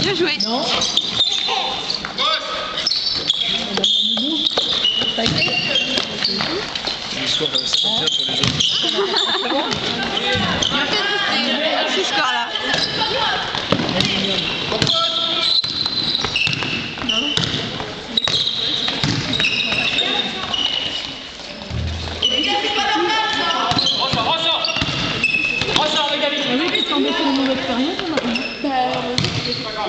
bien joué. Allez,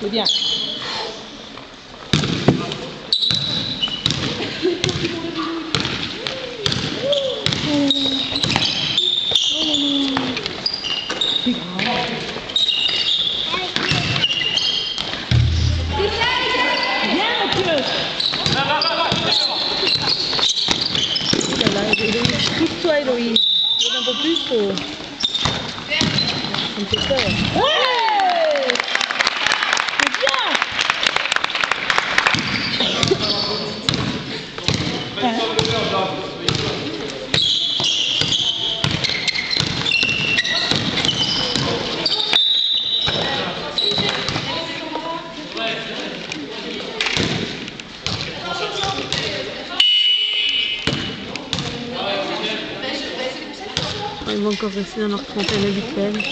C'est bien. Héloïse, un peu plus. Ça me fait peur. ils vont encore rester dans leur trentaine habituelle.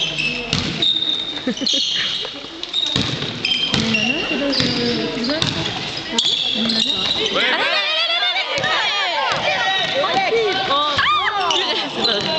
Ouais. Ah,